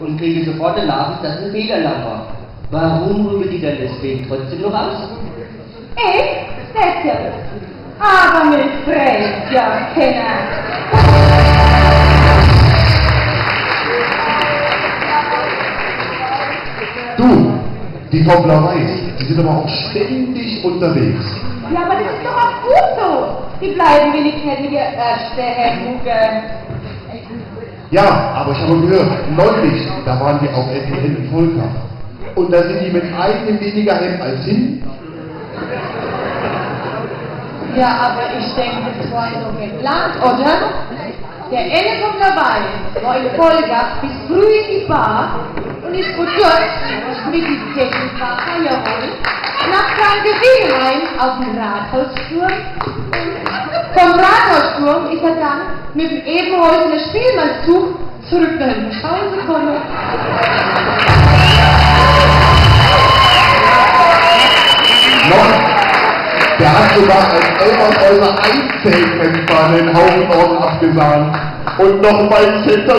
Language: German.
und kriege sofort eine Nachricht, dass es ein Fehlerlauf war. Warum holen wir die dann deswegen trotzdem noch aus? Echt? Das ja Aber mit Fred, ja, Kenner. Du, die Frau Blau-Weiß, die sind aber auch ständig unterwegs. Ja, aber das ist doch auch gut so. Die bleiben wenigstens mit ihr erste Hermuge. Ja, aber ich habe gehört, neulich, da waren die auf RTL in Volker. Und da sind die mit einem weniger Hemd als hin. Ja, aber ich denke, das war so geplant, oder? Der Elle kommt dabei, war in Vollgas bis früh in die Bar und ist gut dort mit dem Technikfahrer, jawohl, nach. Gewinnheim auf den Rathausturm. Vom Rathausturm ist er dann mit dem Ebenhäusener Spielmannszug zurück nach Hause gekommen. Noch, der hat sogar ein Elmernhäuser Einzelfenster einen Haufen Orden abgesahnt. Und noch bei Center